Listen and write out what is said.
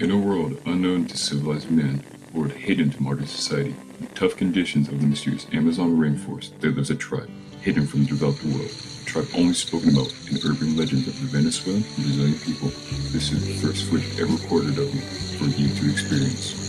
In a world unknown to civilized men, or hidden to modern society, in tough conditions of the mysterious Amazon rainforest, there lives a tribe, hidden from the developed world. A tribe only spoken about in urban legends of the Venezuelan and Brazilian people. This is the first footage ever recorded of them for you to experience.